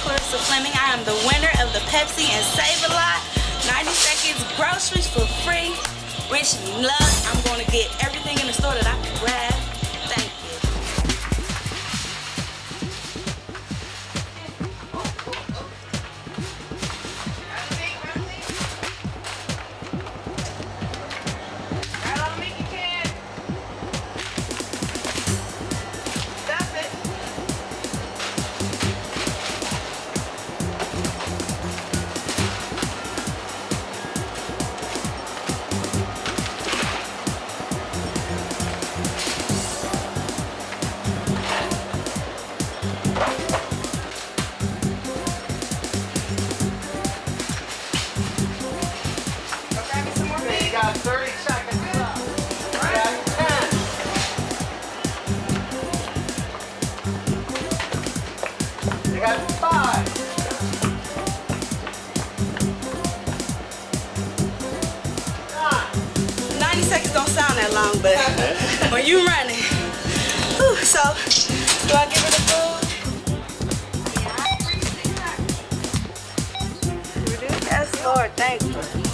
Clarissa Fleming. I am the winner of the Pepsi and Save a Lot 90 seconds groceries for free. Wish me luck. I'm going to get everything You got five. 90 seconds don't sound that long, but when you running, so do I give her the food? Thank you.